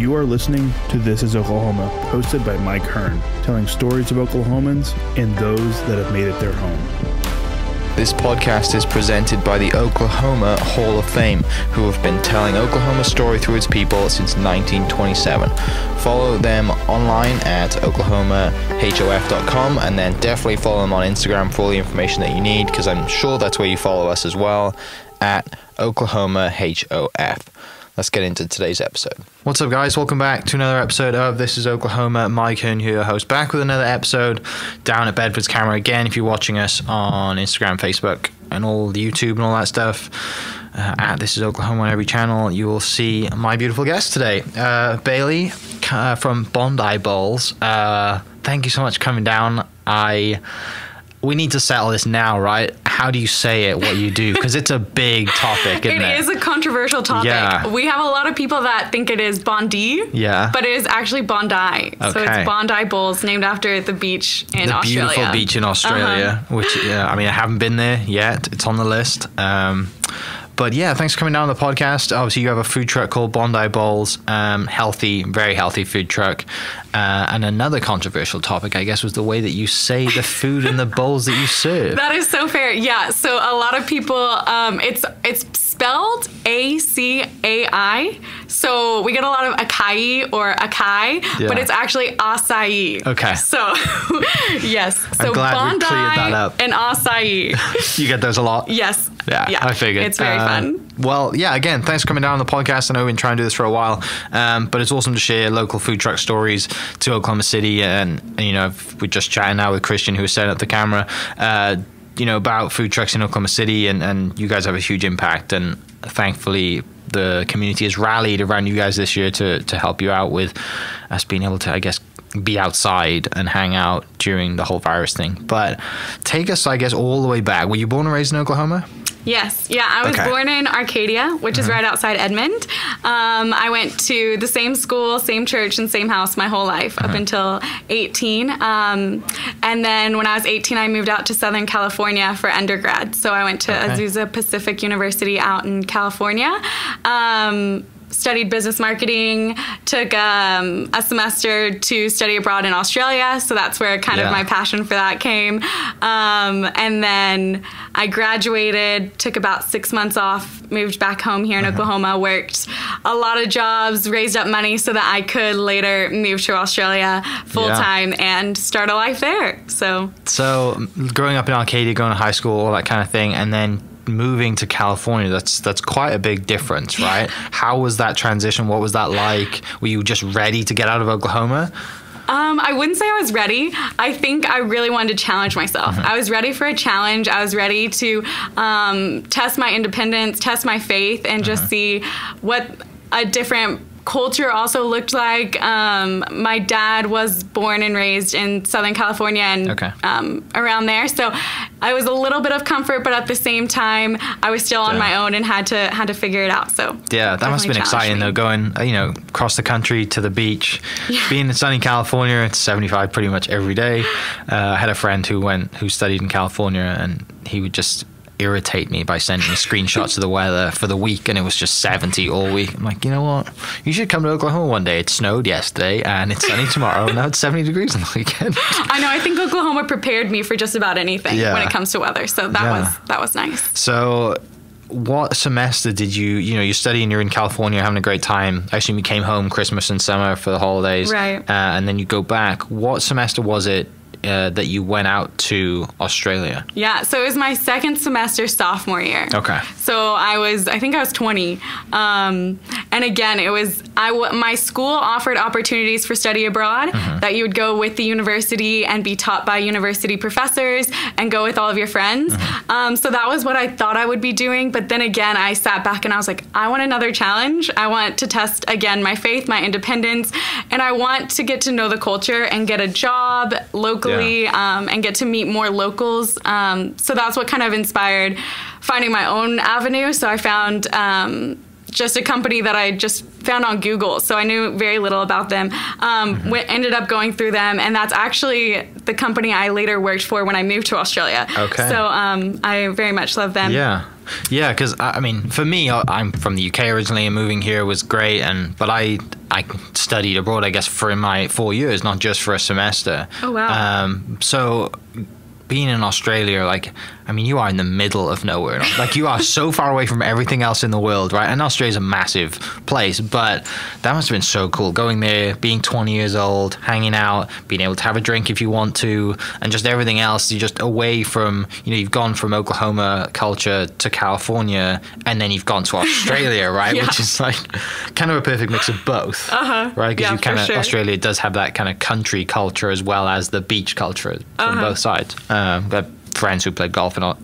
You are listening to This is Oklahoma, hosted by Mike Hearne, telling stories of Oklahomans and those that have made it their home. This podcast is presented by the Oklahoma Hall of Fame, who have been telling Oklahoma's story through its people since 1927. Follow them online at oklahomahof.com and then definitely follow them on Instagram for all the information that you need because I'm sure that's where you follow us as well at oklahomahof. Let's get into today's episode. What's up, guys? Welcome back to another episode of This is Oklahoma. Mike Hearne here, host, back with another episode down at Bedford's Camera again. If you're watching us on Instagram, Facebook, and all the YouTube and all that stuff, uh, at This is Oklahoma on every channel, you will see my beautiful guest today, uh, Bailey uh, from Bondi Bowls. Uh, thank you so much for coming down. I we need to settle this now, right? How do you say it, what you do? Because it's a big topic, isn't it? It is a controversial topic. Yeah. We have a lot of people that think it is Bondi. Yeah. But it is actually Bondi. Okay. So it's Bondi Bowls, named after the beach in the Australia. Uh-huh. beautiful beach in Australia, which yeah, I mean I haven't been there yet. It's on the list. Um, but yeah, thanks for coming down on the podcast. Obviously, you have a food truck called Bondi Bowls, um, healthy, very healthy food truck. Uh, and another controversial topic, I guess, was the way that you say the food in the bowls that you serve. That is so fair. Yeah. So a lot of people, um, it's it's spelled A C A I. So we get a lot of acai or acai, Yeah. but it's actually acai. Okay. So yes. So glad we cleared that up. and acai. you get those a lot. yes. Yeah, I figured. It's very fun. Well, yeah, again, thanks for coming down on the podcast. I know we've been trying to do this for a while, um, but it's awesome to share local food truck stories to Oklahoma City. And, and you know, we're just chatting now with Christian, who was setting up the camera, uh, you know, about food trucks in Oklahoma City. And, and you guys have a huge impact. And thankfully, the community has rallied around you guys this year to, to help you out with us being able to, I guess, be outside and hang out during the whole virus thing. But take us, I guess, all the way back. Were you born and raised in Oklahoma? Yes, yeah, I was Okay. born in Arcadia, which is right outside Edmond. Um, I went to the same school, same church, and same house my whole life up until 18. Um, and then when I was 18, I moved out to Southern California for undergrad. So I went to Okay. Azusa Pacific University out in California. Um, studied business marketing took um, a semester to study abroad in australia. So that's where kind Yeah. of my passion for that came. Um, and then i graduated took about six months off moved back home here in oklahoma worked a lot of jobs raised up money so that i could later move to australia full time and start a life there. So So growing up in Arcadia, going to high school, all that kind of thing, and then moving to California, that's that's quite a big difference, right? How was that transition? What was that like? Were you just ready to get out of Oklahoma? Um, I wouldn't say I was ready. I think I really wanted to challenge myself. I was ready for a challenge. I was ready to um, test my independence, test my faith, and just see what a different culture also looked like. Um, my dad was born and raised in Southern California and Okay. um, around there, so I was a little bit of comfort, but at the same time, I was still on Yeah. my own and had to had to figure it out. So Yeah, that must have been exciting me. though. Going, uh, you know, across the country to the beach, being in sunny California. It's seventy-five pretty much every day. Uh, I had a friend who went, who studied in California, and he would just irritate me by sending me screenshots of the weather for the week, and it was just seventy all week. I'm like, you know what? You should come to Oklahoma one day. It snowed yesterday, and it's sunny tomorrow. and Now it's seventy degrees on the weekend. I know. I think Oklahoma prepared me for just about anything Yeah. when it comes to weather. So that Yeah. was that was nice. So, what semester did you, you know, you're studying, you're in California, having a great time. I assume you came home Christmas and summer for the holidays. Right. Uh, and then you go back. What semester was it uh, that you went out to Australia? Yeah. So it was my second semester sophomore year. Okay. So I was, I think I was 20. Um, and again, it was, I w- my school offered opportunities for study abroad Mm-hmm. that you would go with the university and be taught by university professors and go with all of your friends. Mm-hmm. Um, so that was what I thought I would be doing. But then again, I sat back and I was like, I want another challenge. I want to test again my faith, my independence, and I want to get to know the culture and get a job locally Yeah. um, and get to meet more locals. Um, so that's what kind of inspired finding my own avenue. So I found um, just a company that I just found on Google, so I knew very little about them. Um, Mm-hmm. went, ended up going through them, and that's actually the company I later worked for when I moved to Australia. Okay. So um, I very much love them. Yeah, yeah. Because I I mean, for me, I- I'm from the UK originally, and moving here was great. And but I I studied abroad, I guess, for my four years, not just for a semester. Oh, wow. Um, so being in Australia, like, I mean, you are in the middle of nowhere. Like, you are so far away from everything else in the world, right? And Australia's a massive place, but that must have been so cool. Going there, being 20 years old, hanging out, being able to have a drink if you want to, and just everything else. You're just away from, you know, you've gone from Oklahoma culture to California, and then you've gone to Australia, right? Yeah. Which is like kind of a perfect mix of both, uh-huh. right? Because Yeah, you kind of sure. Australia does have that kind of country culture as well as the beach culture from Uh-huh. both sides. Um, friends who played golf in, Au-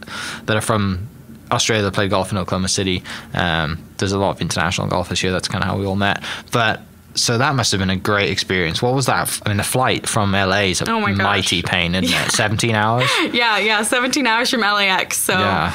that are from Australia that played golf in Oklahoma City. Um, there's a lot of international golfers here. That's kind of how we all met. But so that must have been a great experience. What was that? I mean, the flight from LA is a Oh my gosh. mighty pain, isn't it? 17 hours. Yeah, yeah, 17 hours from LAX. So Yeah.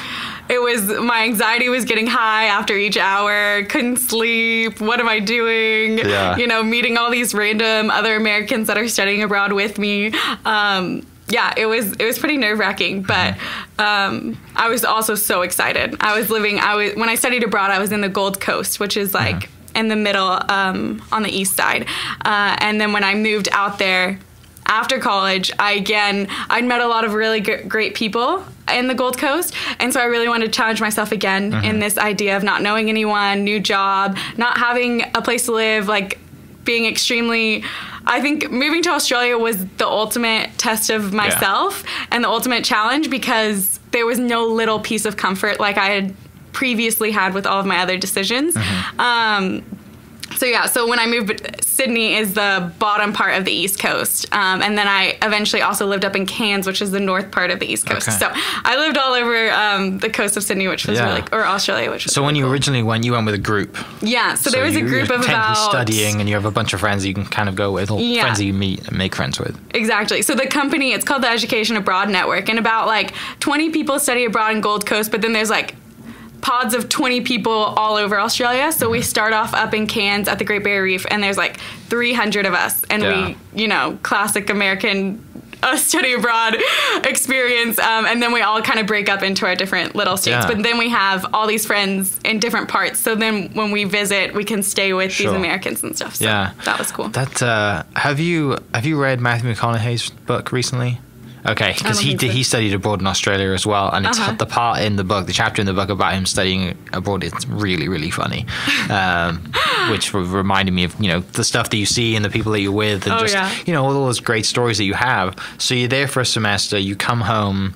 it was my anxiety was getting high after each hour. Couldn't sleep. What am I doing? Yeah. You know, meeting all these random other Americans that are studying abroad with me. Um, yeah, it was it was pretty nerve wracking, but um, I was also so excited. I was living. I was when I studied abroad. I was in the Gold Coast, which is like in the middle um, on the east side. Uh, and then when I moved out there after college, I again I'd met a lot of really great people in the Gold Coast, and so I really wanted to challenge myself again in this idea of not knowing anyone, new job, not having a place to live, like being extremely. I think moving to Australia was the ultimate test of myself and the ultimate challenge because there was no little piece of comfort like I had previously had with all of my other decisions. Um, so yeah, so when I moved, Sydney is the bottom part of the East Coast, um, and then I eventually also lived up in Cairns, which is the north part of the East Coast. Okay. So I lived all over um, the coast of Sydney, which was Yeah. really, or Australia, which was. So when you cool. originally went, you went with a group. yeah, so, there was a group of about studying, and you have a bunch of friends that you can kind of go with, or Yeah. friends that you meet and make friends with. Exactly. So the company, it's called the Education Abroad Network, and about like 20 people study abroad in Gold Coast, but then there's like pods of 20 people all over Australia. So we start off up in Cairns at the Great Barrier Reef, and there's like 300 of us, and Yeah. we, you know, classic American. Uh, study abroad experience, um, and then we all kind of break up into our different little states. Yeah. But then we have all these friends in different parts. So then when we visit, we can stay with Sure. these Americans and stuff. So Yeah. that was cool. That uh, have you have you read Matthew McConaughey's book recently? Okay, because he so. he studied abroad in Australia as well, and it's Uh-huh. the part in the book, the chapter in the book about him studying abroad. It's really really funny, um, which reminded me of you know the stuff that you see and the people that you're with, and Oh, just yeah. you know all those great stories that you have. So you're there for a semester, you come home,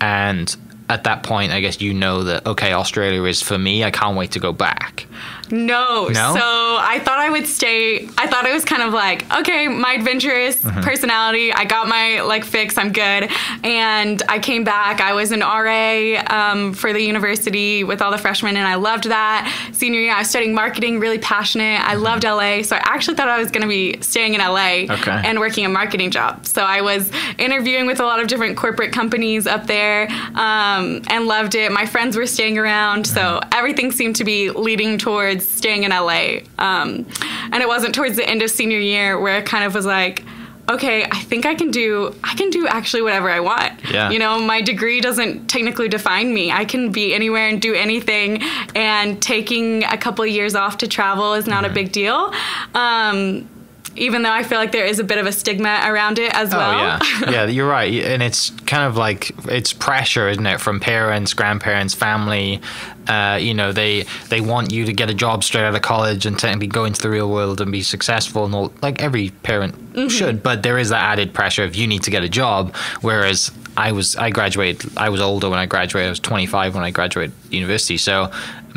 and at that point, I guess you know that okay, Australia is for me. I can't wait to go back. No. No? So I thought I would stay. I thought it was kind of like, okay, my adventurous Mm-hmm. personality. I got my like fix. I'm good. And I came back. I was an RA um, for the university with all the freshmen, and I loved that. Senior year, I was studying marketing, really passionate. I loved LA. So I actually thought I was going to be staying in LA Mm-hmm. Okay. and working a marketing job. So I was interviewing with a lot of different corporate companies up there um, and loved it. My friends were staying around, so everything seemed to be leading towards staying in LA. Um, and it wasn't towards the end of senior year where it kind of was like, okay, I think I can do I can do actually whatever I want. Yeah. You know, my degree doesn't technically define me. I can be anywhere and do anything and taking a couple of years off to travel is not a big deal. Um, even though I feel like there is a bit of a stigma around it as well. Oh yeah, yeah, you're right, and it's kind of like it's pressure, isn't it, from parents, grandparents, family. Uh, you know, they they want you to get a job straight out of college and technically go into the real world and be successful, and all, like every parent should. But there is that added pressure of you need to get a job. Whereas I was, I graduated, I was older when I graduated. I was 25 when I graduated university, so.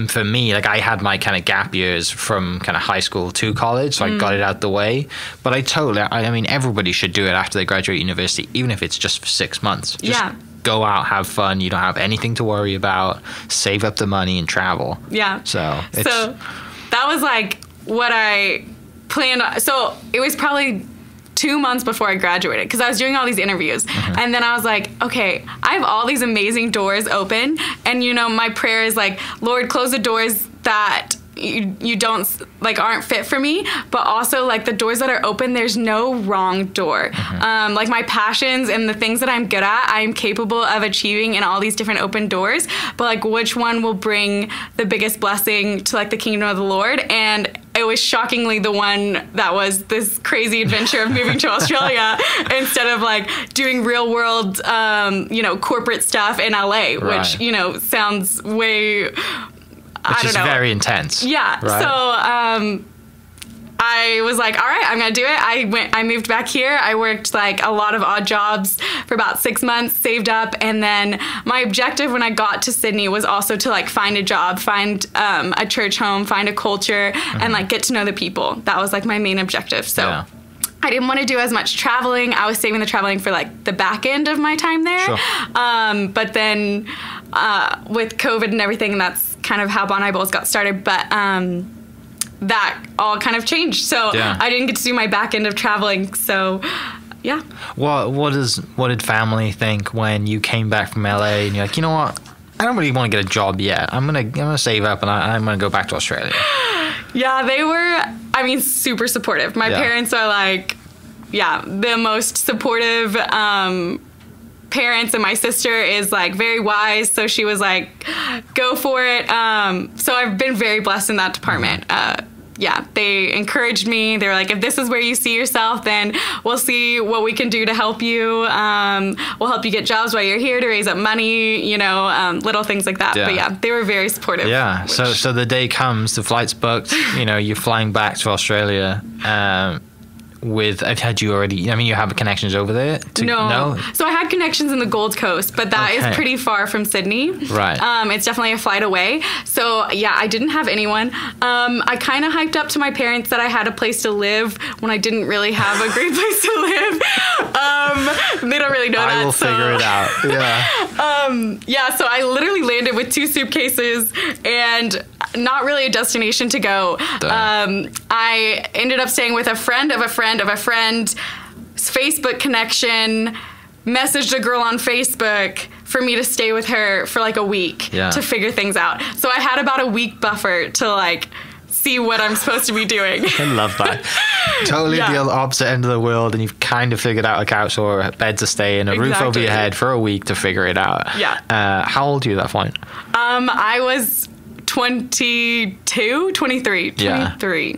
For me, like I had my kind of gap years from kind of high school to college, so I got mm. it out the way. But I totally, I, I mean, everybody should do it after they graduate university, even if it's just for six months. Just Yeah. go out, have fun. You don't have anything to worry about. Save up the money and travel. Yeah. So it's so that was like what I planned. So it was probably two months before I graduated because I was doing all these interviews. Mm-hmm. And then I was like, okay, I have all these amazing doors open. And, you know, my prayer is like, Lord, close the doors that you, you don't like aren't fit for me but also like the doors that are open there's no wrong door um, like my passions and the things that i'm good at i'm capable of achieving in all these different open doors but like which one will bring the biggest blessing to like the kingdom of the lord and it was shockingly the one that was this crazy adventure of moving to Australia instead of like doing real world, um, you know, corporate stuff in LA, Right. which you know sounds way. I Which don't is know. very intense. Yeah. Right? So um, I was like, all right, I'm gonna do it. I went. I moved back here. I worked like a lot of odd jobs for about six months, saved up, and then my objective when I got to Sydney was also to like find a job, find um, a church home, find a culture, and like get to know the people. That was like my main objective. So. Yeah. I didn't want to do as much traveling. I was saving the traveling for like the back end of my time there. Sure. Um, but then uh, with COVID and everything, that's kind of how Bondi Bowls got started. But um, that all kind of changed. So Yeah. I didn't get to do my back end of traveling. So yeah. What what is what did family think when you came back from LA and you're like, you know what? I don't really want to get a job yet. I'm gonna I'm gonna save up and I, I'm gonna go back to Australia. Yeah, they were, I mean, super supportive. My Yeah. parents are like, yeah, the most supportive um, parents, and my sister is like very wise. So she was like, go for it. Um, so I've been very blessed in that department. Uh, yeah, they encouraged me. They were like, if this is where you see yourself, then we'll see what we can do to help you. Um, we'll help you get jobs while you're here to raise up money, you know, um, little things like that. Yeah. But yeah, they were very supportive. Yeah. So so the day comes, the flight's booked. You know, you're flying back to Australia. Um, with I've had you already? I mean, you have connections over there. To, No. So I had connections in the Gold Coast, but that is Okay. pretty far from Sydney. Right. Um, it's definitely a flight away. So yeah, I didn't have anyone. Um, I kind of hyped up to my parents that I had a place to live when I didn't really have a great place to live. Um, they don't really know that. I will so- figure it out. Yeah. um, yeah, so I literally landed with two suitcases and not really a destination to go. Um, I ended up staying with a friend of a friend of a friend, Facebook connection, messaged a girl on Facebook for me to stay with her for like a week Yeah. to figure things out. So I had about a week buffer to like see what I'm supposed to be doing. I love that. totally Yeah. the other opposite end of the world, and you've kind of figured out a couch or a bed to stay in, a roof over your head for a week to figure it out. Yeah. Uh, how old are you at that point? Um, I was 22, 23, Yeah. 23.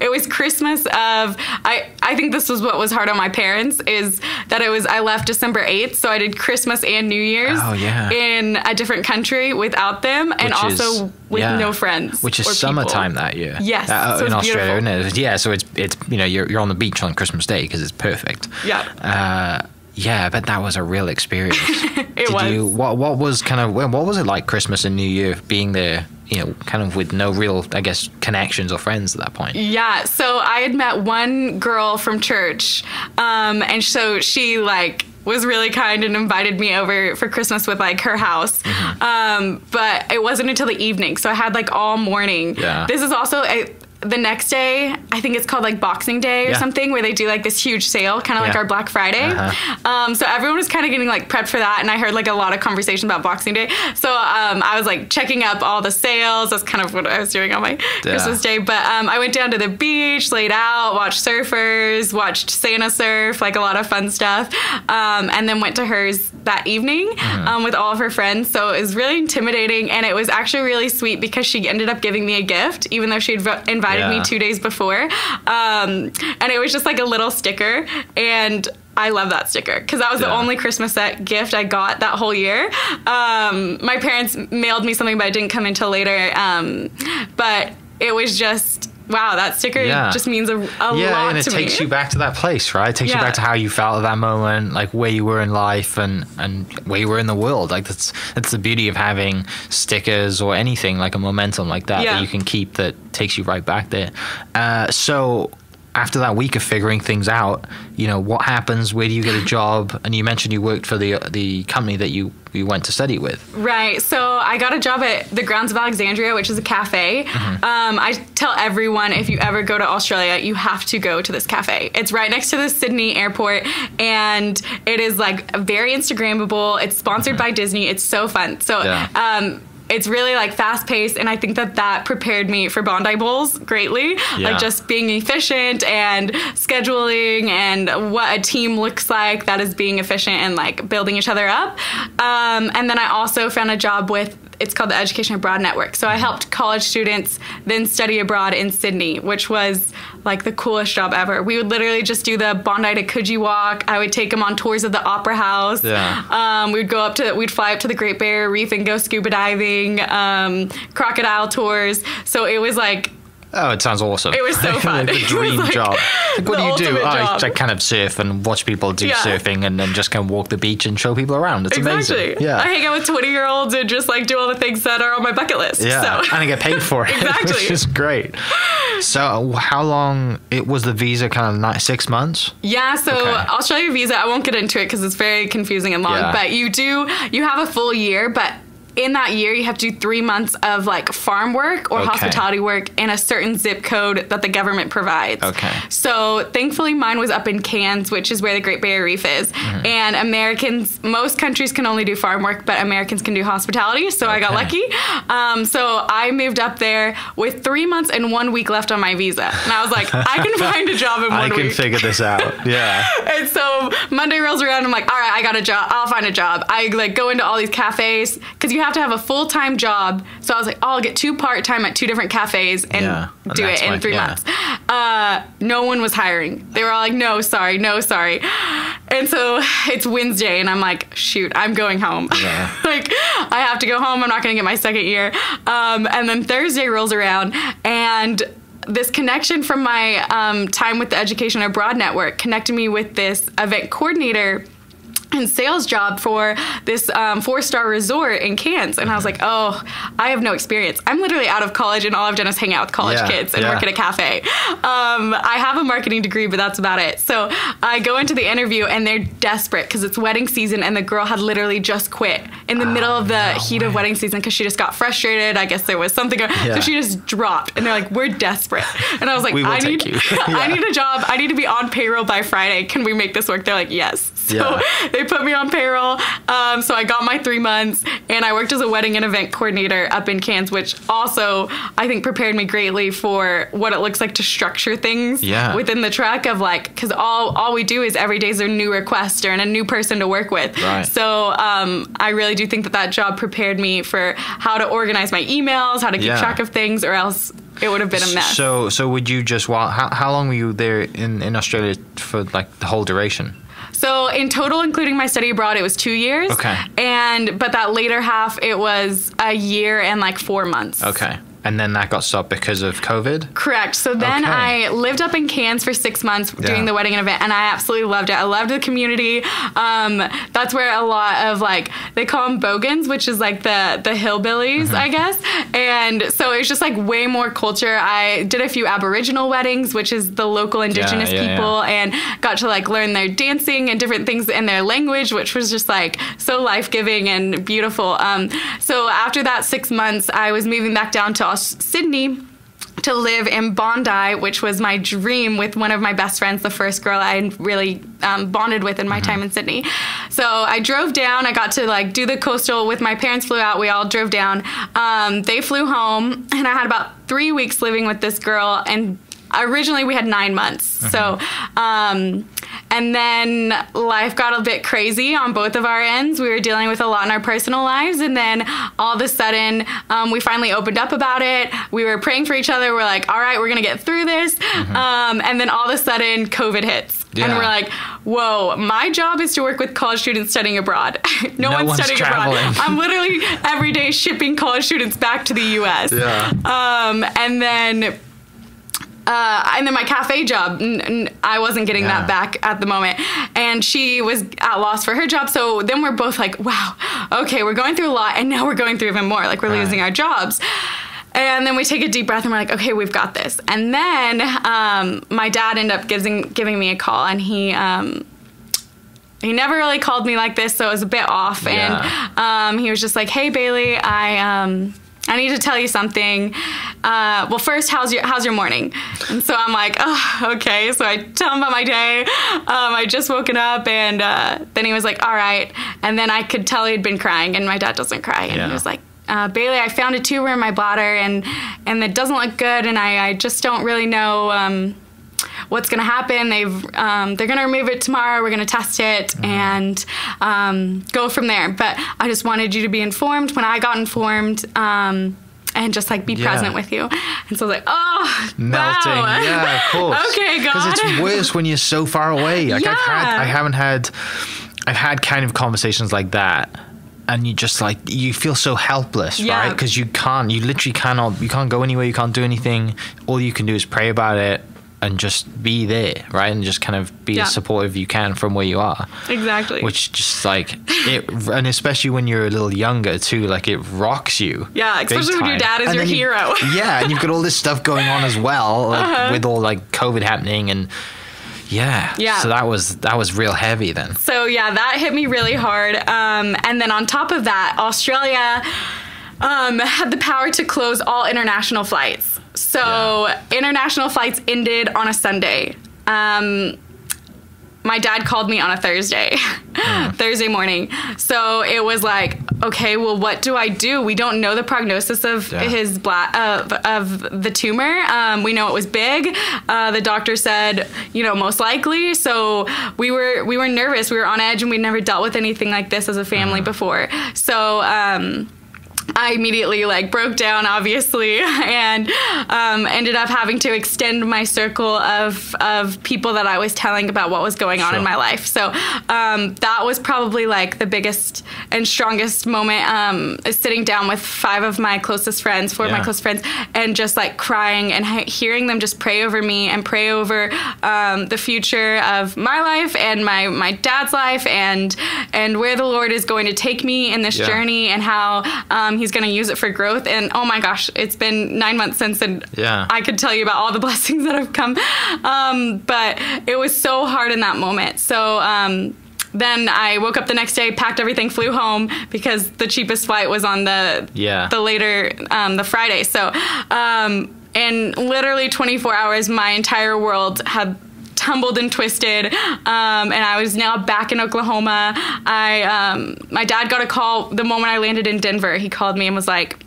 It was Christmas of I I think this was what was hard on my parents is that it was I left December 8th so I did Christmas and New Year's Oh, yeah. in a different country without them and Which also is- with yeah. no friends Which is summertime people. that year. Yes, Uh, so in Australia, beautiful. isn't it? Yeah, so it's it's you know you're you're on the beach on Christmas Day because it's perfect. Yeah. Uh, yeah, but that was a real experience. It Did was. You, what what was kind of what was it like Christmas and New Year being there? You know, kind of with no real, I guess, connections or friends at that point. Yeah, so I had met one girl from church, um, and so she like was really kind and invited me over for Christmas with like her house. Mm-hmm. Um, but it wasn't until the evening, so I had like all morning. Yeah. This is also a, the next day. I think it's called like Boxing Day or Yeah. something, where they do like this huge sale, kind of like our Black Friday. Uh-huh. Um, so everyone was kind of getting like prepped for that, and I heard like a lot of conversation about Boxing Day. So um, I was like checking up all the sales. That's kind of what I was doing on my Christmas day. But um, I went down to the beach, laid out, watched surfers, watched Santa surf, like a lot of fun stuff, um, and then went to hers that evening Mm-hmm. um, with all of her friends. So it was really intimidating, and it was actually really sweet because she ended up giving me a gift, even though she had vo- Yeah. me two days before. Um, and it was just like a little sticker, and I love that sticker because that was the only Christmas that gift I got that whole year. Um, my parents mailed me something, but it didn't come until later. Um, but it was just wow, that sticker Yeah. just means a, a yeah, lot and it takes me. you back to that place, right? It takes you back to how you felt at that moment, like where you were in life and and where you were in the world. Like that's that's the beauty of having stickers or anything like a momentum like that Yeah. that you can keep that takes you right back there. Uh, so after that week of figuring things out, you know what happens? Where do you get a job? And you mentioned you worked for the the company that you you went to study with. Right. So I got a job at the Grounds of Alexandria, which is a cafe. Mm-hmm. Um, I tell everyone if you ever go to Australia, you have to go to this cafe. It's right next to the Sydney airport, and it is like very Instagrammable. It's sponsored by Disney. It's so fun. So. Mm-hmm. Yeah. Um, it's really like fast paced, and I think that that prepared me for Bondi Bowls greatly. Yeah. Like just being efficient and scheduling and what a team looks like that is being efficient and like building each other up. Um, and then I also found a job with it's called the Education Abroad Network. So I helped college students then study abroad in Sydney, which was like the coolest job ever. We would literally just do the Bondi to Coogee walk. I would take them on tours of the Opera House. Yeah. Um, we'd go up to, we'd fly up to the Great Barrier Reef and go scuba diving, um, crocodile tours. So it was like Oh, it sounds awesome. It was so fun. the It was dream like job. Like, what do you do? Oh, I job. kind of surf and watch people do Yeah. surfing and then just kind of walk the beach and show people around. It's exactly. amazing. Yeah. I hang out with 20 year olds and just like do all the things that are on my bucket list. yeah, So. and I get paid for it, Exactly. which is great. So, how long it was the visa? Kind of nine, six months. Yeah, so Okay. Australia visa, I won't get into it because it's very confusing and long, Yeah. but you do, you have a full year, but in that year, you have to do three months of like farm work or Okay. hospitality work in a certain zip code that the government provides. Okay. So thankfully, mine was up in Cairns, which is where the Great Barrier Reef is. Mm-hmm. And Americans, most countries can only do farm work, but Americans can do hospitality. So I got lucky. Um, so I moved up there with three months and one week left on my visa. And I was like, I can find a job in one week. I can week. figure this out. Yeah. And so Monday rolls around. I'm like, all right, I got a job. I'll find a job. I like go into all these cafes because you have to have a full time job. So I was like, oh, I'll get two part time at two different cafes and Yeah, do it in three yeah. months. Uh, no one was hiring. They were all like, no, sorry, no, sorry. And so it's Wednesday, and I'm like, shoot, I'm going home. Yeah. like, I have to go home. I'm not going to get my second year. Um, and then Thursday rolls around, and this connection from my um, time with the Education Abroad Network connected me with this event coordinator and sales job for this um, four star resort in Cairns. And I was like, oh, I have no experience. I'm literally out of college, and all I've done is hang out with college Yeah, kids and yeah. work at a cafe. Um, I have a marketing degree, but that's about it. So I go into the interview, and they're desperate because it's wedding season, and the girl had literally just quit in the middle of the no heat of wedding season because she just got frustrated. I guess there was something. So she just dropped, and they're like, we're desperate. And I was like, I need. I need a job. I need to be on payroll by Friday. Can we make this work? They're like, yes. So Yeah. they put me on payroll. Um, so I got my three months, and I worked as a wedding and event coordinator up in Cairns, which also I think prepared me greatly for what it looks like to structure things Yeah. within the track of like, because all all we do is every day is a new requester and a new person to work with. Right. So um, I really do think that that job prepared me for how to organize my emails, how to keep Yeah. track of things, or else it would have been a mess. So, so would you just while how, how long were you there in, in Australia for like the whole duration? So in total, including my study abroad, it was two years. Okay. And but that later half, it was a year and like four months. Okay, and then that got stopped because of COVID. Correct. So then Okay. I lived up in Cairns for six months Yeah. doing the wedding and event, and I absolutely loved it. I loved the community. Um, that's where a lot of like they call them bogans, which is like the the hillbillies, Mm-hmm. I guess. And so it's just like way more culture. I did a few Aboriginal weddings, which is the local Indigenous yeah, yeah. people, and got to like learn their dancing and different things in their language, which was just like so life giving and beautiful. Um, so after that six months, I was moving back down to Sydney to live in Bondi, which was my dream with one of my best friends, the first girl I really um, bonded with in my time in Sydney. So I drove down. I got to like do the coastal with my parents. Flew out. We all drove down. Um, they flew home, and I had about three weeks living with this girl. And originally we had nine months. So, um, and then life got a bit crazy on both of our ends. We were dealing with a lot in our personal lives, and then all of a sudden, um, we finally opened up about it. We were praying for each other. We're like, all right, we're gonna get through this. Um, and then all of a sudden, COVID hits. And we're like, whoa, my job is to work with college students studying abroad. no, No one's, one's studying traveling. abroad. I'm literally every day shipping college students back to the US. Yeah. Um, and then uh, and then my cafe job, n- n- I wasn't getting Yeah. that back at the moment. And she was at loss for her job. So then we're both like, wow, okay, we're going through a lot. And now we're going through even more. Like we're Right. losing our jobs. And then we take a deep breath and we're like, okay, we've got this. And then um, my dad ended up giving, giving me a call and he. Um, he never really called me like this, so it was a bit off. Yeah. And um, he was just like, "Hey, Bailey, I um, I need to tell you something. Uh, well, first, how's your how's your morning?" And so I'm like, "Oh, okay." So I tell him about my day. Um, I just woken up, and uh, then he was like, "All right." And then I could tell he'd been crying, and my dad doesn't cry, and Yeah. he was like. uh, Bailey, I found a tumor in my bladder, and and it doesn't look good, and I, I just don't really know. Um, what's going to happen. They've um, they're going to remove it tomorrow. We're going to test it Mm-hmm. and um, go from there. But I just wanted you to be informed when I got informed. Um, and just like be Yeah. present with you, and so I was like, oh, melting. wow. Yeah, of course. okay, God. Because it's worse when you're so far away. Like I've had, Yeah. I haven't had, I've had kind of conversations like that, and you just like you feel so helpless, Yeah. right? Because you can't, you literally cannot, you can't go anywhere, you can't do anything. All you can do is pray about it and just be there, right? And just kind of be Yeah. as supportive you can from where you are. exactly. Which just like it, and especially when you're a little younger too, like it rocks you. Yeah, especially when your dad is And your then you- hero. yeah, and you've got all this stuff going on as well, like, Uh-huh. with all like COVID happening and yeah, Yeah. So that was that was real heavy then. So yeah, that hit me really hard. Um, and then on top of that, Australia um, had the power to close all international flights. So international flights ended on a Sunday. Um, my dad called me on a Thursday, Thursday morning. So it was like, okay, well, what do I do? We don't know the prognosis of Yeah. his bla- of, of the tumor. Um, we know it was big. Uh, the doctor said, you know, most likely. So we were we were nervous. We were on edge, and we'd never dealt with anything like this as a family before. So. Um, I immediately like broke down, obviously, and um, ended up having to extend my circle of of people that I was telling about what was going on in my life. So um, that was probably like the biggest and strongest moment. Um, is sitting down with five of my closest friends, four of my close friends, and just like crying and he- hearing them just pray over me and pray over um, the future of my life and my my dad's life and and where the Lord is going to take me in this Yeah. journey and how um, He's going to use it for growth. And oh my gosh, it's been nine months since, and Yeah. I could tell you about all the blessings that have come. Um, but it was so hard in that moment. So. Um, then I woke up the next day, packed everything, flew home because the cheapest flight was on the Yeah. the later um, the Friday. So um, in literally 24 hours, my entire world had tumbled and twisted um, and i was now back in oklahoma. I um, my dad got a call the moment i landed in denver. He called me and was like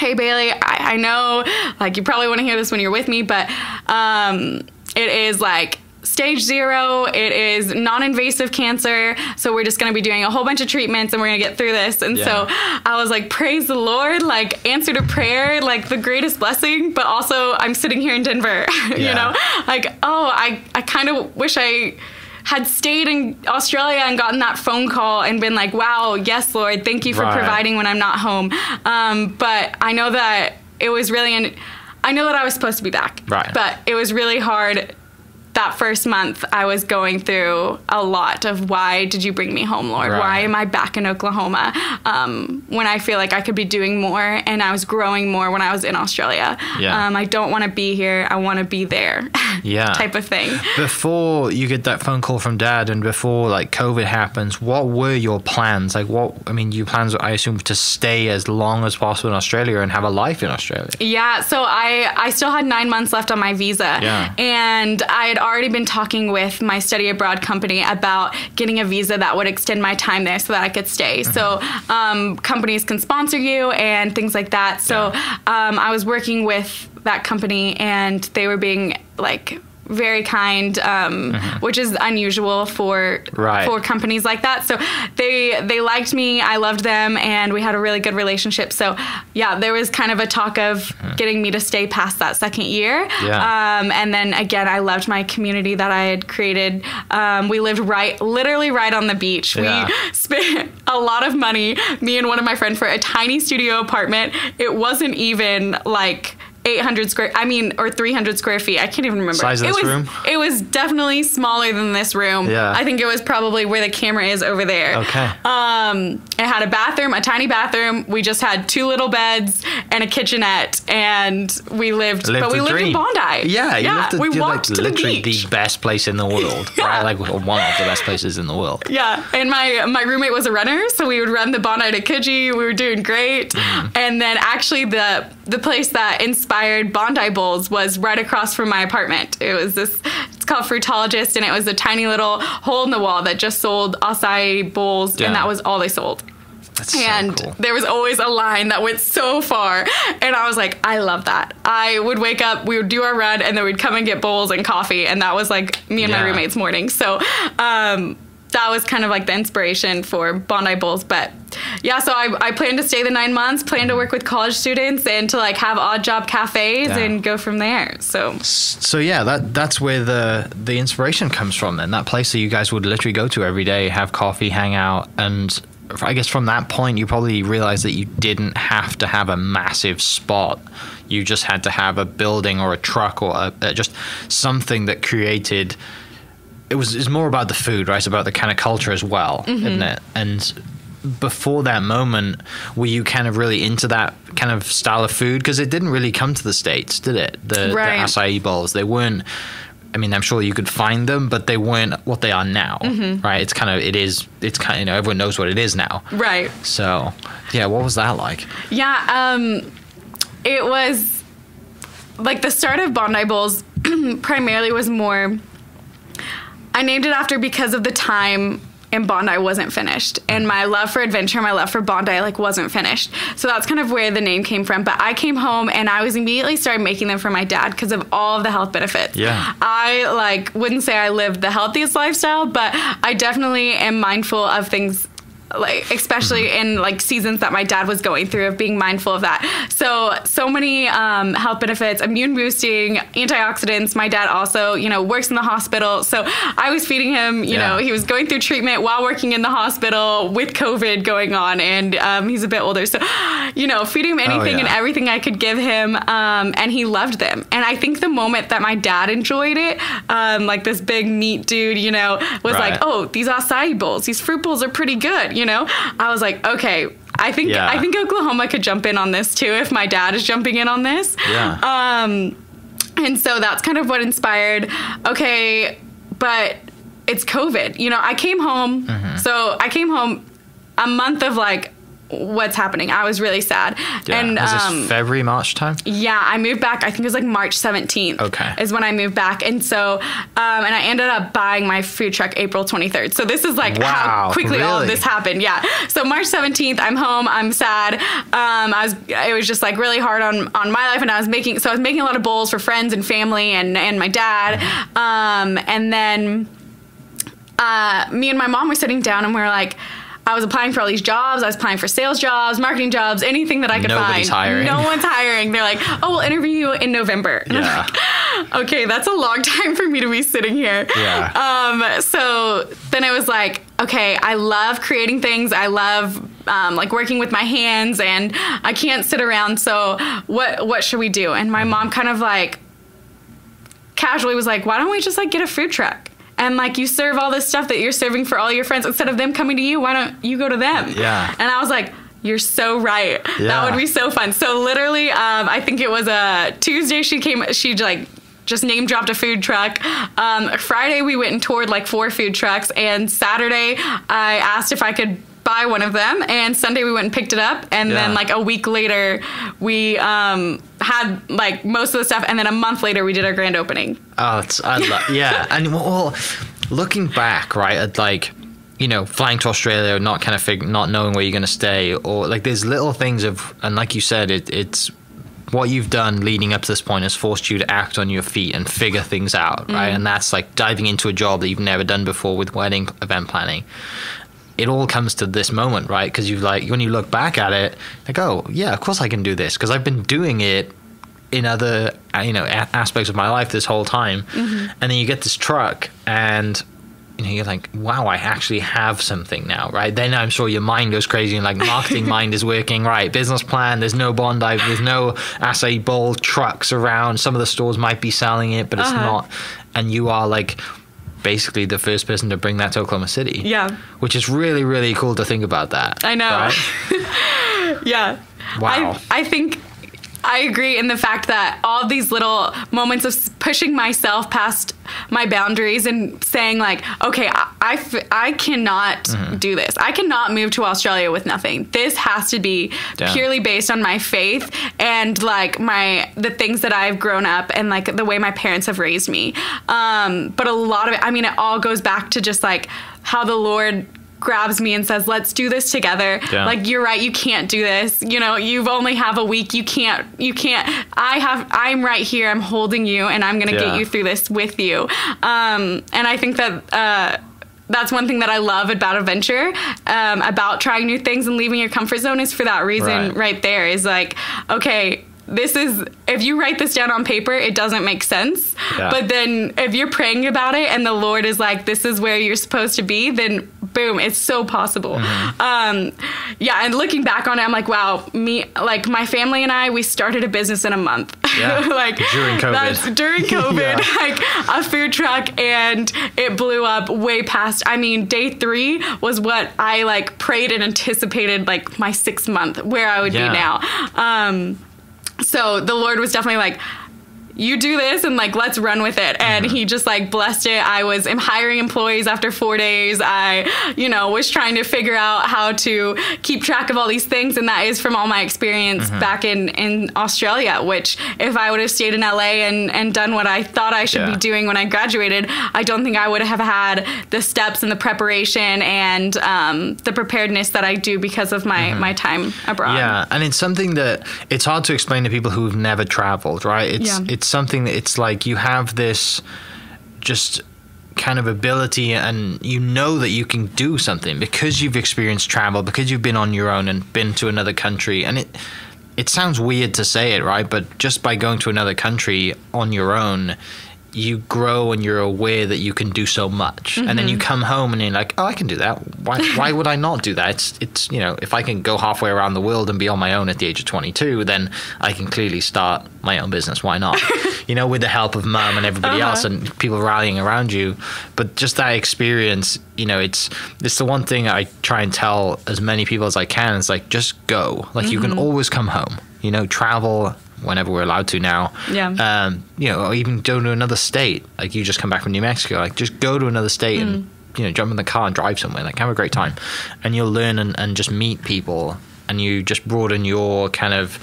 hey bailey i, I know like you probably want to hear this when you're with me but um, it is like stage zero it is non-invasive cancer so we're just going to be doing a whole bunch of treatments and we're going to get through this and so i was like praise the lord like answer to prayer like the greatest blessing but also i'm sitting here in denver you know like oh i, I kind of wish i had stayed in Australia and gotten that phone call and been like, wow, yes, Lord, thank you for Right. providing when I'm not home. Um, but I know that it was really, an, I know that I was supposed to be back. Right. But it was really hard. That first month, I was going through a lot of why did you bring me home, Lord? Right. Why am I back in Oklahoma um, when I feel like I could be doing more and I was growing more when I was in Australia? Yeah. Um, I don't want to be here. I want to be there. Yeah. type of thing. Before you get that phone call from dad and before like COVID happens, what were your plans? Like what I mean, your plans I assume to stay as long as possible in Australia and have a life in Australia. Yeah, so I I still had nine months left on my visa, Yeah. and I had already been talking with my study abroad company about getting a visa that would extend my time there so that I could stay. So um, companies can sponsor you and things like that. So um, I was working with that company, and they were being like very kind, um, which is unusual for Right. for companies like that. So they they liked me, I loved them, and we had a really good relationship. So yeah, there was kind of a talk of getting me to stay past that second year. Yeah. Um, and then again, I loved my community that I had created. Um, we lived right, literally right on the beach. Yeah. We spent a lot of money, me and one of my friends, for a tiny studio apartment. It wasn't even like. 800 square I mean or 300 square feet I can't even remember Size of it this was room? it was definitely smaller than this room Yeah. I think it was probably where the camera is over there Okay. um, it had a bathroom, a tiny bathroom. We just had two little beds and a kitchenette, and we lived. Lived but we the lived dream. in Bondi. Yeah, you yeah. lived the, we you're, like, walked to the literally beach. the best place in the world, right? Like one of the best places in the world. Yeah, and my my roommate was a runner, so we would run the Bondi to Coogee. We were doing great, Mm-hmm. and then actually the the place that inspired Bondi Bowls was right across from my apartment. It was this. It's called Fruitologist, and it was a tiny little hole in the wall that just sold acai bowls, Yeah. and that was all they sold. That's so and cool. there was always a line that went so far and i was like i love that i would wake up we would do our run and then we'd come and get bowls and coffee and that was like me and my roommates morning so um that was kind of like the inspiration for Bondi Bowls. But yeah, so I, I plan to stay the nine months, plan to work with college students and to like have odd job cafes Yeah. and go from there. So So yeah, that that's where the the inspiration comes from. Then that place that you guys would literally go to every day, have coffee, hang out, and I guess from that point you probably realized that you didn't have to have a massive spot. You just had to have a building or a truck or a, a- just something that created. It was it's more about the food, right? It's about the kind of culture as well, isn't it? And before that moment, were you kind of really into that kind of style of food? Because it didn't really come to the states, did it? The, Right. the acai bowls, they weren't. I mean, I'm sure you could find them, but they weren't what they are now, right? It's kind of it is. It's kind of you know everyone knows what it is now. right. So yeah, what was that like? Yeah, um, it was like the start of Bondi Bowls primarily was more. I named it after because of the time in Bondi wasn't finished, and my love for adventure, my love for Bondi, like wasn't finished. So that's kind of where the name came from. But I came home and I was immediately started making them for my dad because of all of the health benefits. Yeah. I like wouldn't say I live the healthiest lifestyle, but I definitely am mindful of things like especially Mm-hmm. in like seasons that my dad was going through of being mindful of that so so many um, health benefits immune boosting antioxidants my dad also you know works in the hospital so i was feeding him you Yeah. know he was going through treatment while working in the hospital with covid going on and um, he's a bit older so you know feeding him anything and Oh, yeah. everything i could give him um, and he loved them and i think the moment that my dad enjoyed it um, like this big meat dude you know was Right. like oh these acai bowls these fruit bowls are pretty good you know i was like okay i think Yeah. i think oklahoma could jump in on this too if my dad is jumping in on this Yeah. um and so that's kind of what inspired okay but it's covid you know i came home Mm-hmm. so i came home a month of like what's happening i was really sad Yeah. and was um this February, March time? yeah, I moved back. I think it was like March 17th. Okay. Is when I moved back. And so, um, and I ended up buying my food truck April 23rd. So this is like Wow, how quickly all of this happened. Yeah. So March 17th, I'm home. I'm sad. Um, I was, it was just like really hard on, on my life. And I was making, so I was making a lot of bowls for friends and family and, and my dad. Mm-hmm. Um, and then, uh, me and my mom were sitting down and we were like, I was applying for all these jobs. I was applying for sales jobs, marketing jobs, anything that I could find. Nobody's find. hiring. No one's hiring. They're like, oh, we'll interview you in November. And Yeah. like, okay, that's a long time for me to be sitting here. Yeah. Um, so then I was like, okay, I love creating things. I love um, like working with my hands, and I can't sit around. So what what should we do? And my mom kind of like casually was like, why don't we just like get a food truck? And like you serve all this stuff that you're serving for all your friends instead of them coming to you, why don't you go to them? Yeah. And I was like, you're so right. Yeah. That would be so fun. So literally, um, I think it was a Tuesday. She came. She like just name dropped a food truck. Um, Friday we went and toured like four food trucks, and Saturday I asked if I could buy one of them, and Sunday we went and picked it up, and Yeah. then like a week later we um, had like most of the stuff, and then a month later we did our grand opening. Oh, it's, I love, yeah. And well, looking back, right, at like, you know, flying to Australia, not kind of fig- not knowing where you're going to stay, or like there's little things of, and like you said, it, it's what you've done leading up to this point has forced you to act on your feet and figure things out, right? And that's like diving into a job that you've never done before with wedding event planning. It all comes to this moment, right? Because you've like when you look back at it, like, oh yeah, of course I can do this because I've been doing it in other uh, you know a- aspects of my life this whole time. And then you get this truck and you know you're like wow i actually have something now right? Then i'm sure your mind goes crazy and like marketing mind is working right? Business plan there's no bondi there's no acai bowl trucks around. Some of the stores might be selling it but it's Uh-huh. not. And you are like basically the first person to bring that to oklahoma city Yeah. which is really really cool to think about that I know. right? Yeah. Wow. I, I think I agree in the fact that all these little moments of pushing myself past my boundaries and saying like, okay, I, I, f- I cannot Mm-hmm. do this. I cannot move to Australia with nothing. This has to be Yeah. purely based on my faith and like my the things that I've grown up and like the way my parents have raised me. Um, but a lot of it, I mean, it all goes back to just like how the Lord grabs me and says, "Let's do this together." Yeah. Like you're right, you can't do this. You know, you've only have a week. You can't. You can't. I have. I'm right here. I'm holding you, and I'm gonna Yeah. get you through this with you. Um, and I think that. Uh, that's one thing that I love about adventure, um, about trying new things and leaving your comfort zone is for that reason Right. right there is like, okay, this is if you write this down on paper, it doesn't make sense. Yeah. But then if you're praying about it and the Lord is like, this is where you're supposed to be, then boom, it's so possible. Mm-hmm. Um, yeah, and looking back on it, I'm like, wow, me, like my family and I, we started a business in a month. Yeah. like During COVID. That's during COVID, Yeah. like a food truck, and it blew up way past. I mean, day three was what I like prayed and anticipated, like my sixth month, where I would Yeah. be now. Um, so the Lord was definitely like, you do this and like let's run with it. And uh-huh. he just like blessed it. I was am hiring employees after four days. I you know was trying to figure out how to keep track of all these things. And that is from all my experience uh-huh. back in in australia which if i would have stayed in la and and done what i thought i should Yeah. be doing when i graduated i don't think i would have had the steps and the preparation and um, the preparedness that i do because of my uh-huh. my time abroad. Yeah, and it's something that it's hard to explain to people who've never traveled, right? It's Yeah. it's something that it's like you have this just kind of ability and you know that you can do something because you've experienced travel, because you've been on your own and been to another country and it it sounds weird to say it, right? But just by going to another country on your own, you grow and you're aware that you can do so much. And then you mm-hmm. come home and you're like, oh, I can do that. Why, why would I not do that? It's, it's, you know, if I can go halfway around the world and be on my own at the age of 22, then I can clearly start my own business. Why not? you know, with the help of mum and everybody else uh-huh. and people rallying around you. But just that experience, you know, it's, it's the one thing I try and tell as many people as I can. It's like, just go. Like, you can mm-hmm. always come home, you know, travel whenever we're allowed to now Yeah. um, you know, or even go to another state. Like you just come back from New Mexico, like just go to another state and Mm. you know jump in the car and drive somewhere. Like have a great time, and you'll learn and, and just meet people, and you just broaden your kind of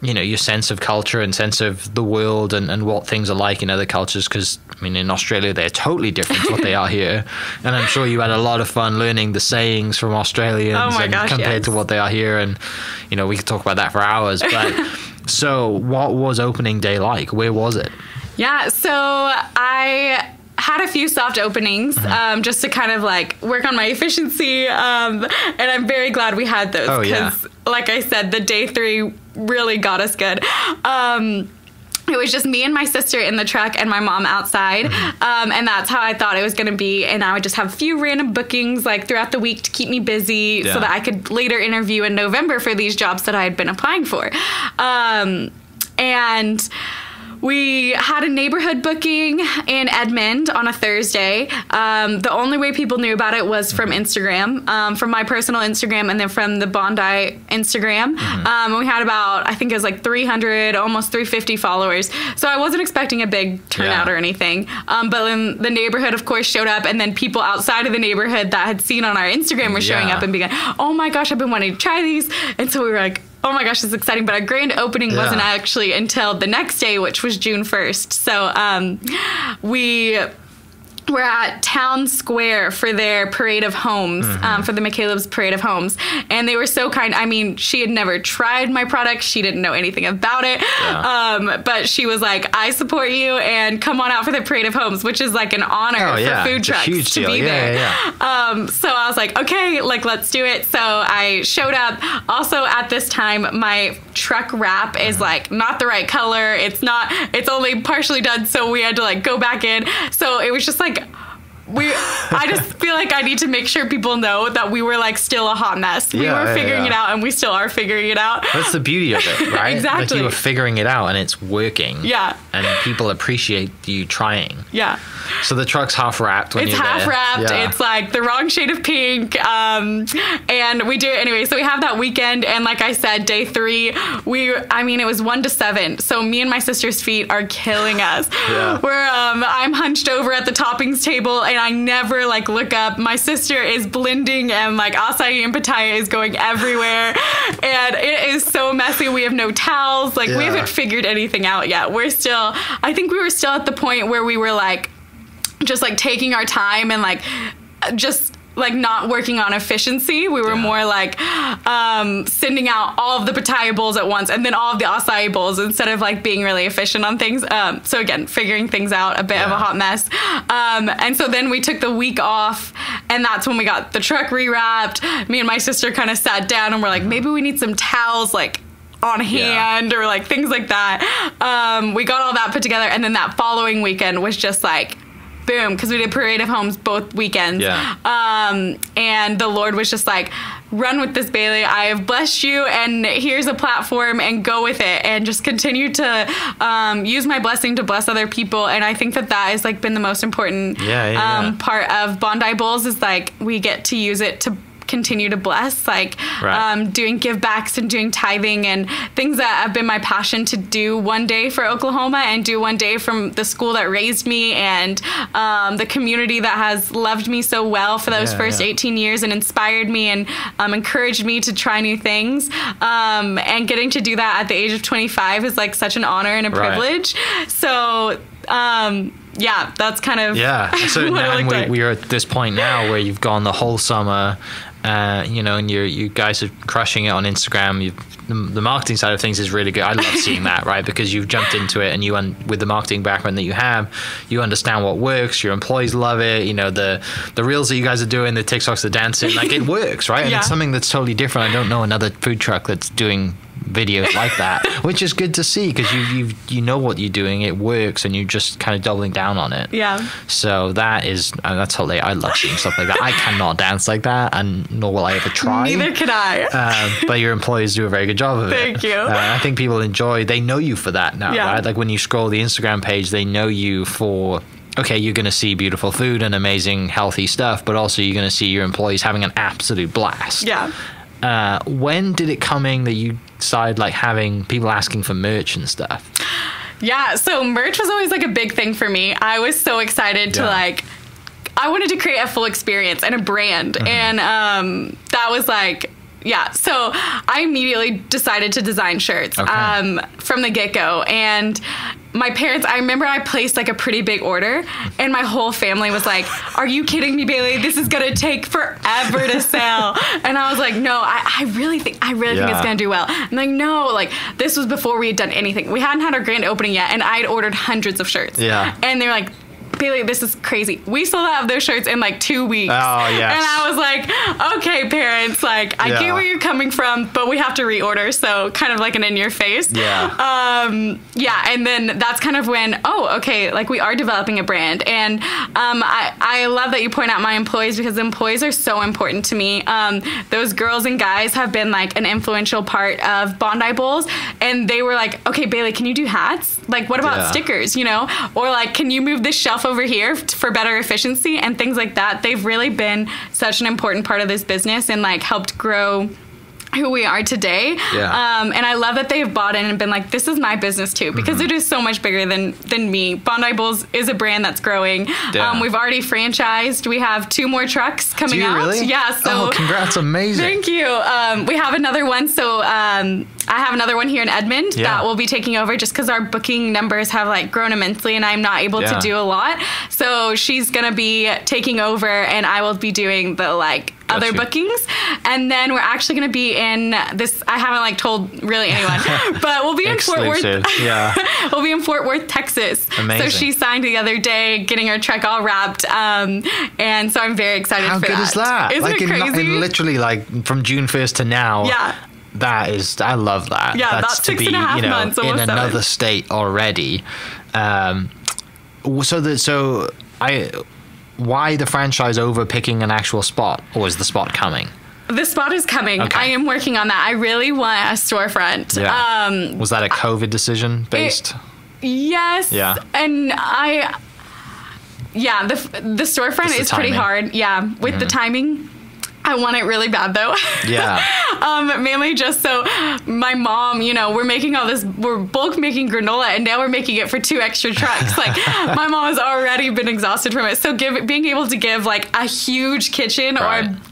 you know your sense of culture and sense of the world and, and what things are like in other cultures because i mean in australia they're totally different to what they are here and i'm sure you had a lot of fun learning the sayings from australians Oh and gosh, compared yes. to what they are here and you know we could talk about that for hours but so what was opening day like where was it Yeah, so I had a few soft openings Uh-huh. um, just to kind of like work on my efficiency. Um, and I'm very glad we had those Oh, yeah. like I said, the day three really got us good. Um, it was just me and my sister in the truck and my mom outside. Mm-hmm. Um, and that's how I thought it was going to be. And I would just have a few random bookings like throughout the week to keep me busy Yeah. so that I could later interview in November for these jobs that I had been applying for. Um, and we had a neighborhood booking in Edmond on a Thursday. Um, the only way people knew about it was from Instagram, um, from my personal Instagram, and then from the Bondi Instagram. Um, we had about, I think it was like 300, almost 350 followers. So I wasn't expecting a big turnout Yeah. or anything. Um, but then the neighborhood, of course, showed up, and then people outside of the neighborhood that had seen on our Instagram were showing Yeah. up and being like, "Oh my gosh, I've been wanting to try these," and so we were like. Oh my gosh, this is exciting! But our grand opening Yeah. wasn't actually until the next day, which was June first. So um, we were at Town Square for their parade of homes, Mm-hmm. um, for the McCaleb's parade of homes, and they were so kind. I mean, she had never tried my product; she didn't know anything about it. Yeah. Um, but she was like, "I support you, and come on out for the parade of homes," which is like an honor Oh, yeah. for food It's trucks huge to deal. be Yeah, there. Um, so I was like, okay, like let's do it. So I showed up. Also at this time, my truck wrap Mm-hmm. is like not the right color. It's not. It's only partially done. So we had to like go back in. So it was just like like we, I just feel like I need to make sure people know that we were like still a hot mess. We Yeah, were yeah, figuring yeah. it out, and we still are figuring it out. That's the beauty of it, right? Like Exactly. you were figuring it out and it's working. Yeah. And people appreciate you trying. Yeah. So the truck's half wrapped when It's you're half there. wrapped. It's like the wrong shade of pink. Um, and we do it anyway. So we have that weekend, and like I said, day three, we. I mean, it was one to seven. So me and my sister's feet are killing us. Yeah. We're um, I'm hunched over at the toppings table, and I never like look up. My sister is blending, and like acai and pitaya is going everywhere, and it is so messy. We have no towels. Like we haven't figured anything out yet. We're still. I think we were still at the point where we were like just like taking our time and like just like not working on efficiency. We were Yeah. more like um, sending out all of the pitaya bowls at once and then all of the acai bowls instead of like being really efficient on things. Um, so again, figuring things out, a bit of a hot mess. Um, and so then we took the week off, and that's when we got the truck rewrapped. Me and my sister kind of sat down and we're like, maybe we need some towels, like on hand or like things like that. Um, we got all that put together, and then that following weekend was just like. Boom, because we did Parade of Homes both weekends. Yeah. Um, and the Lord was just like, run with this, Bailey. I have blessed you, and here's a platform, and go with it, and just continue to um, use my blessing to bless other people. And I think that that has like been the most important Yeah, yeah, um, yeah. part of Bondi Bowls is like we get to use it to continue to bless like Right. um, doing give backs and doing tithing and things that have been my passion to do one day for oklahoma and do one day from the school that raised me and um, the community that has loved me so well for those Yeah, first yeah. 18 years and inspired me and um, encouraged me to try new things um, and getting to do that at the age of 25 is like such an honor and a Right. privilege so um, yeah that's kind of Yeah. So now we, like. we're at this point now where you've gone the whole summer, uh, you know, and you're you guys are crushing it on Instagram. You've the, the marketing side of things is really good. I love seeing that, right? Because you've jumped into it, and you un, with the marketing background that you have, you understand what works. Your employees love it. You know the the reels that you guys are doing, the TikToks, the dancing, like it works, right? And Yeah. it's something that's totally different. I don't know another food truck that's doing videos like that, which is good to see because you you you know what you're doing. It works, and you're just kind of doubling down on it. yeah So that is uh, that's hilarious. I love seeing stuff like that. I cannot dance like that, and nor will I ever try. neither can i Um, but your employees do a very good job of it. Thank you. Uh, I think people enjoy. They know you for that now, Yeah. right? Like when you scroll the Instagram page, they know you for. Okay, you're going to see beautiful food and amazing healthy stuff, but also you're going to see your employees having an absolute blast. yeah Uh, when did it come in that you started like having people asking for merch and stuff? Yeah, so merch was always like a big thing for me. I was so excited to like I wanted to create a full experience and a brand. Mm-hmm. And um that was like yeah, so I immediately decided to design shirts Okay. um, from the get go. And my parents, I remember I placed like a pretty big order, and my whole family was like, Are you kidding me, Bailey? This is gonna take forever to sell. and I was like, No, I, I really think, I really think it's gonna do well. I'm like, No, like this was before we had done anything. We hadn't had our grand opening yet, and I'd ordered hundreds of shirts. Yeah. And they're like, Bailey, this is crazy. We sold out of those shirts in like two weeks. Oh, yes. And I was like, okay, parents, like, I Yeah. get where you're coming from, but we have to reorder. So kind of like an in your face. Yeah. Um, yeah. And then that's kind of when, oh, okay, like we are developing a brand. And um, I, I love that you point out my employees because employees are so important to me. Um, those girls and guys have been like an influential part of Bondi Bowls. And they were like, okay, Bailey, can you do hats? Like, what about Yeah. stickers, you know? Or like, can you move this shelf over here for better efficiency and things like that? They've really been such an important part of this business and like helped grow who we are today. Yeah. Um, and I love that they've bought in and been like, this is my business too, because Mm-hmm. it is so much bigger than than me. Bondi Bowls is a brand that's growing. Yeah. Um, we've already franchised. We have two more trucks coming out. really? Yeah. So oh, congrats! Amazing. Thank you. Um, we have another one. So um, I have another one here in Edmond Yeah. that will be taking over just because our booking numbers have like grown immensely and I'm not able Yeah. to do a lot. So she's gonna be taking over and I will be doing the like other bookings. And then we're actually gonna be in this. I haven't like told really anyone, but we'll be in Fort Worth. Yeah. we'll be in Fort Worth, Texas. Amazing. So she signed the other day, getting her truck all wrapped. Um, and so I'm very excited How for good that. is that? Isn't like it in, crazy? in literally like from June first to now. Yeah. That is, I love that. Yeah, That's about to six be, and a half you know, months, in seven. another state already. Um, so the so I, why the franchise over picking an actual spot, or is the spot coming? The spot is coming. Okay. I am working on that. I really want a storefront. Um, was that a COVID decision based? yes. Yeah. And I, yeah, the the storefront Just the is pretty. Mm-hmm. hard. Yeah, with the timing. I want it really bad though. yeah. um, mainly just so my mom, you know, we're making all this, we're bulk making granola, and now we're making it for two extra trucks. Like my mom has already been exhausted from it. So give being able to give like a huge kitchen Right. or a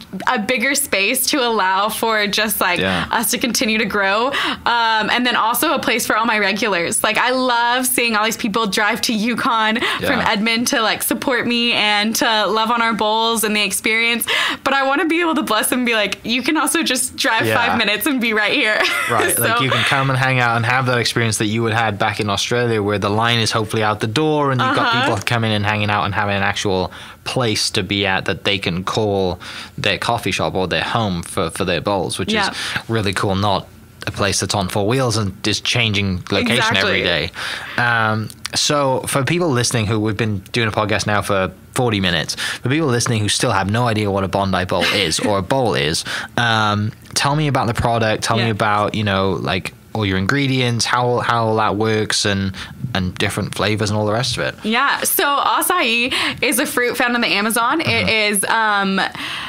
bigger space to allow for just like Yeah. us to continue to grow. Um, and then also a place for all my regulars. Like I love seeing all these people drive to Yukon from Yeah. Edmond to like support me and to love on our bowls and the experience. But I want to be able to bless them and be like, you can also just drive Yeah. five minutes and be right here. Right, like you can come and hang out and have that experience that you would had back in Australia, where the line is hopefully out the door, and you've got Uh-huh. people coming and hanging out and having an actual place to be at that they can call their coffee shop or their home for, for their bowls, which Yeah. is really cool. Not a place that's on four wheels and is changing location every Exactly. day. Um, so for people listening who we've been doing a podcast now for 40 minutes, for people listening who still have no idea what a Bondi bowl is or a bowl is, um, tell me about the product. Tell me about you know like all your ingredients, how how all that works, and and different flavors and all the rest of it. Yeah, so acai is a fruit found in the Amazon. It Uh-huh. is um,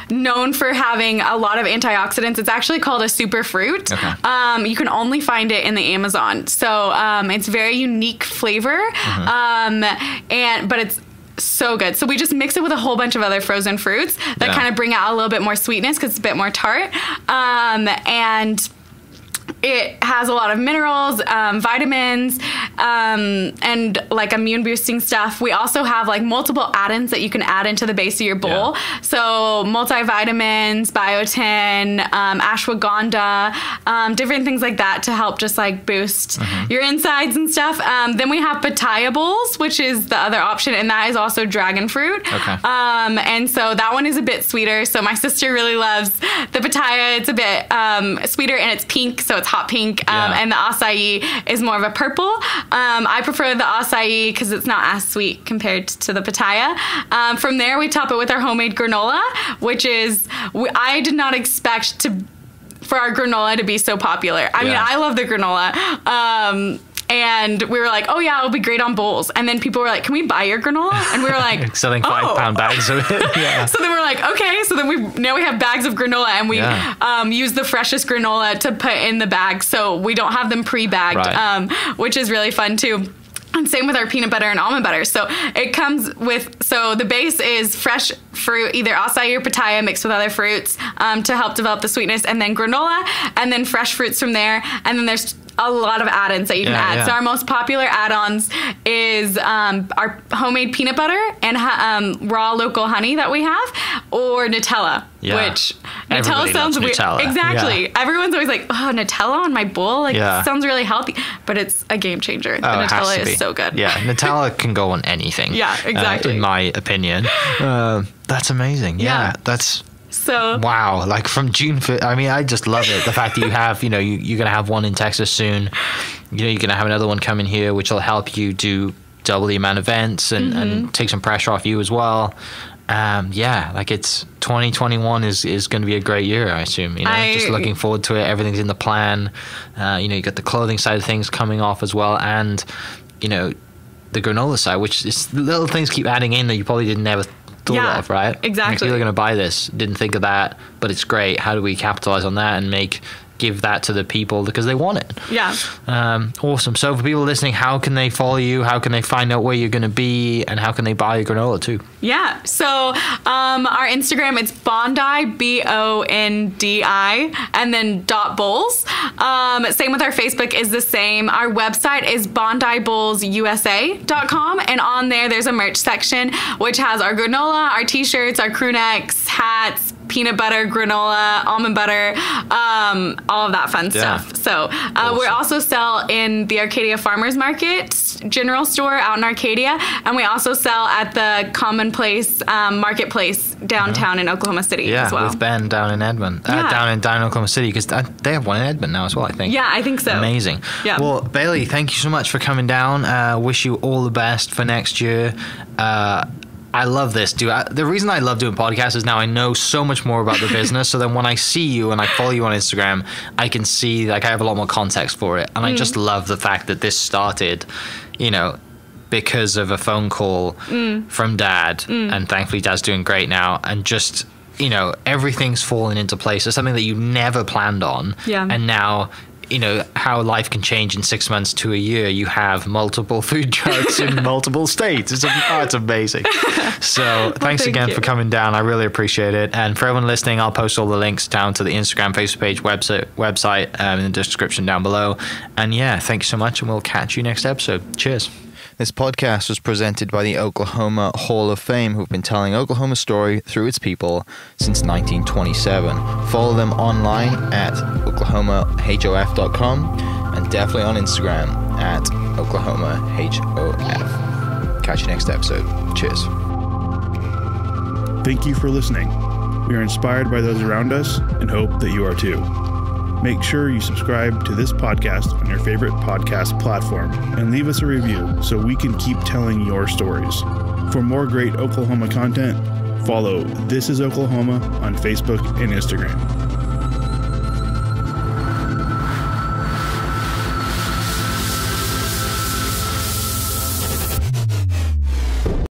known for having a lot of antioxidants. It's actually called a superfruit. Okay. Um, you can only find it in the Amazon. So um, it's very unique flavor, um, and but it's so good. So we just mix it with a whole bunch of other frozen fruits that Yeah. kind of bring out a little bit more sweetness because it's a bit more tart. Um, and it has a lot of minerals, um, vitamins, um, and like immune boosting stuff. We also have like multiple add-ins that you can add into the base of your bowl. Yeah. So multivitamins, biotin, um, ashwagandha, um, different things like that to help just like boost Mm-hmm. your insides and stuff. Um, then we have pitaya bowls, which is the other option, and that is also dragon fruit. Okay. Um, and so that one is a bit sweeter. So my sister really loves the pitaya. It's a bit um, sweeter and it's pink, so it's hot pink. Um, Yeah. And the acai is more of a purple. Um, I prefer the acai because it's not as sweet compared to the pitaya. Um, from there, we top it with our homemade granola, which is I did not expect to for our granola to be so popular. I mean, I love the granola. Um, and we were like, oh yeah, it'll be great on bowls. And then people were like, can we buy your granola? And we were like, Selling five "Oh." pound bags of it. yeah. So then we're like, okay. So then we now we have bags of granola, and we Yeah. um, use the freshest granola to put in the bag, so we don't have them pre-bagged, Right. um, which is really fun too. And same with our peanut butter and almond butter. So it comes with so the base is fresh fruit, either acai or pitaya mixed with other fruits um, to help develop the sweetness, and then granola, and then fresh fruits from there. And then there's a lot of add-ins that you can Yeah, add. yeah. So our most popular add-ons is um, our homemade peanut butter and ha- um, raw local honey that we have, or Nutella, Yeah. which Everybody Nutella sounds weird. Nutella. Exactly. Everyone's always like, "Oh, Nutella on my bowl, like sounds really healthy," but it's a game changer. The Oh, has Nutella to is be. so good. Yeah, Nutella can go on anything. Yeah, uh, exactly. in my opinion, uh, that's amazing. Yeah, Yeah. that's So wow. Like from June, fi- I mean, I just love it. The fact that you have, you know, you, you're gonna have one in Texas soon. You know, you're gonna have another one coming here, which will help you do double the amount of events and, Mm-hmm. and take some pressure off you as well. Um, yeah, like it's 2021 is is going to be a great year, I assume. You know, I- just looking forward to it. Everything's in the plan. Uh, you know, you got the clothing side of things coming off as well, and you know, the granola side, which is little things keep adding in that you probably didn't never thought Yeah, of, right? Like, exactly. people are going to buy this, didn't think of that, but it's great. How do we capitalize on that and make give that to the people because they want it? yeah. Um, awesome. So for people listening, how can they follow you? How can they find out where you're going to be, and how can they buy your granola too? Yeah. So um, our Instagram it's Bondi B O N D I and then dot bowls. Um, same with our Facebook is the same. Our website is bondibowlsusa.com and on there there's a merch section which has our granola, our t-shirts, our crew necks, hats, peanut butter, granola, almond butter, um, all of that fun Yeah. stuff. So uh, we also sell in the Arcadia Farmers Market general store out in Arcadia, and we also sell at the Commonplace um, Marketplace downtown in Oklahoma City Yeah, as well. with Ben down in Edmond, uh, Yeah. down in down in Oklahoma City, because they have one in Edmond now as well. I think. yeah, I think so. Amazing. Yeah. Well, Bailey, thank you so much for coming down. Uh, wish you all the best for next year. Uh, I love this, dude. I, the reason I love doing podcasts is now I know so much more about the business. so then when I see you and I follow you on Instagram, I can see like I have a lot more context for it, and I just mm. love the fact that this started, you know. Because of a phone call mm. from dad, mm. and thankfully dad's doing great now, and just you know everything's fallen into place. It's something that you never planned on, Yeah. and now you know how life can change in six months to a year. You have multiple food trucks in multiple states. It's, oh, it's amazing. So thanks thank again you. for coming down. I really appreciate it. And for everyone listening, I'll post all the links down to the Instagram, Facebook page, website, website um, in the description down below. And yeah, thanks so much, and we'll catch you next episode. Cheers. This podcast was presented by the Oklahoma Hall of Fame, who've been telling Oklahoma's story through its people since 1927. Follow them online at oklahomahof.com and definitely on Instagram at oklahomahof. Catch you next episode. Cheers. Thank you for listening. We are inspired by those around us and hope that you are too. Make sure you subscribe to this podcast on your favorite podcast platform and leave us a review so we can keep telling your stories. For more great Oklahoma content, follow This is Oklahoma on Facebook and Instagram.